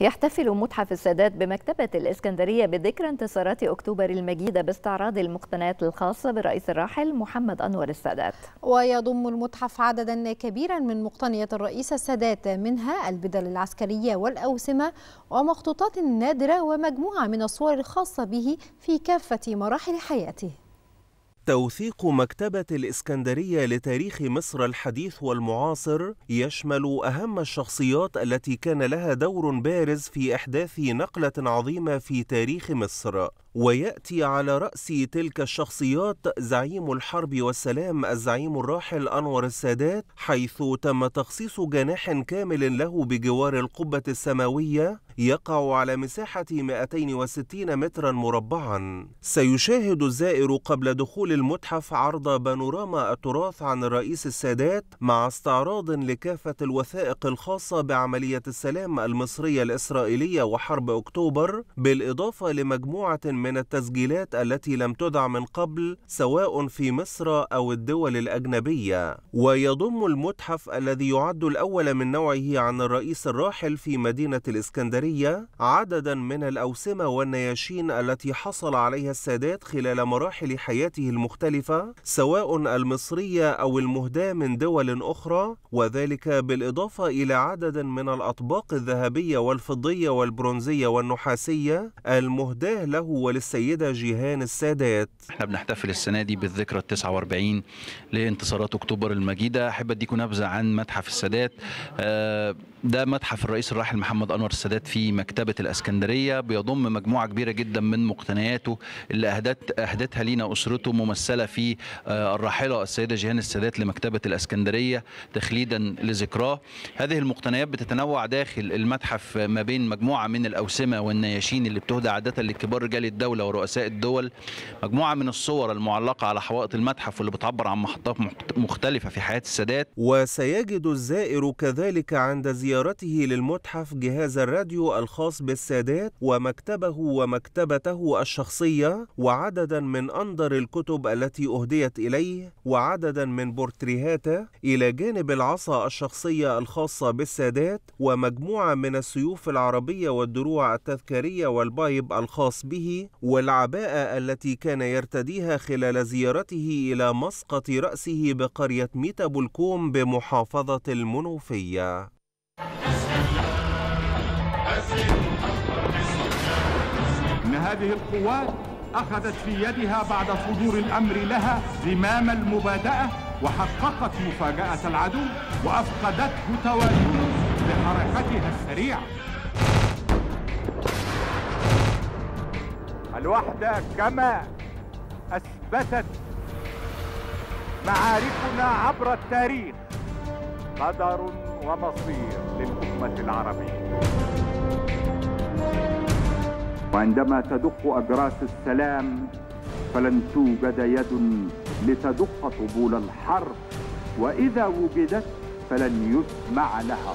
يحتفل متحف السادات بمكتبة الإسكندرية بذكرى انتصارات أكتوبر المجيدة باستعراض المقتنيات الخاصة بالرئيس الراحل محمد أنور السادات. ويضم المتحف عددا كبيرا من مقتنيات الرئيس السادات منها البدل العسكرية والأوسمة ومخطوطات نادرة ومجموعة من الصور الخاصة به في كافة مراحل حياته. توثيق مكتبة الإسكندرية لتاريخ مصر الحديث والمعاصر يشمل أهم الشخصيات التي كان لها دور بارز في إحداث نقلة عظيمة في تاريخ مصر. ويأتي على رأس تلك الشخصيات زعيم الحرب والسلام الزعيم الراحل أنور السادات حيث تم تخصيص جناح كامل له بجوار القبة السماوية يقع على مساحة 260 مترا مربعا. سيشاهد الزائر قبل دخول المتحف عرض بانوراما التراث عن الرئيس السادات مع استعراض لكافة الوثائق الخاصة بعملية السلام المصرية الإسرائيلية وحرب أكتوبر بالإضافة لمجموعة من التسجيلات التي لم تدع من قبل سواء في مصر أو الدول الأجنبية. ويضم المتحف الذي يعد الأول من نوعه عن الرئيس الراحل في مدينة الإسكندرية عددا من الأوسمة والنياشين التي حصل عليها السادات خلال مراحل حياته المختلفة سواء المصرية أو المهداة من دول أخرى وذلك بالإضافة إلى عدد من الأطباق الذهبية والفضية والبرونزية والنحاسية المهداة له وللسيدة جيهان السادات. إحنا بنحتفل السنة دي بالذكرى ال 49 لانتصارات أكتوبر المجيدة. أحب أديكم نبذة عن متحف السادات. ده متحف الرئيس الراحل محمد أنور السادات في مكتبة الأسكندرية. بيضم مجموعة كبيرة جدا من مقتنياته اللي أهدت أهدتها لينا أسرته ممثلة في الراحلة السيدة جيهان السادات لمكتبة الأسكندرية تخليدا لذكراه. هذه المقتنيات بتتنوع داخل المتحف ما بين مجموعة من الأوسمة والنياشين اللي بتهدى عادة لكبار رجال الدولة ورؤساء الدول مجموعة من الصور المعلقة على حوائط المتحف واللي بتعبر عن محطات مختلفة في حياة السادات. وسيجد الزائر كذلك عند زيارته للمتحف جهاز الراديو الخاص بالسادات ومكتبه ومكتبته الشخصية وعددا من أندر الكتب التي أهديت إليه وعددا من بورتريهاته إلى جانب العصا الشخصية الخاصة بالسادات ومجموعة من السيوف العربية والدروع التذكارية وال pipe الخاص به والعباءة التي كان يرتديها خلال زيارته إلى مسقط رأسه بقرية ميت أبو الكوم بمحافظة المنوفية. إن هذه القوات أخذت في يدها بعد صدور الأمر لها زمام المبادئة وحققت مفاجأة العدو وأفقدته توازنه بحركتها السريعة. الوحدة كما أثبتت معاركنا عبر التاريخ قدر ومصير للأمة العربية. وعندما تدق أجراس السلام فلن توجد يد لتدق طبول الحرب وإذا وجدت فلن يسمع لها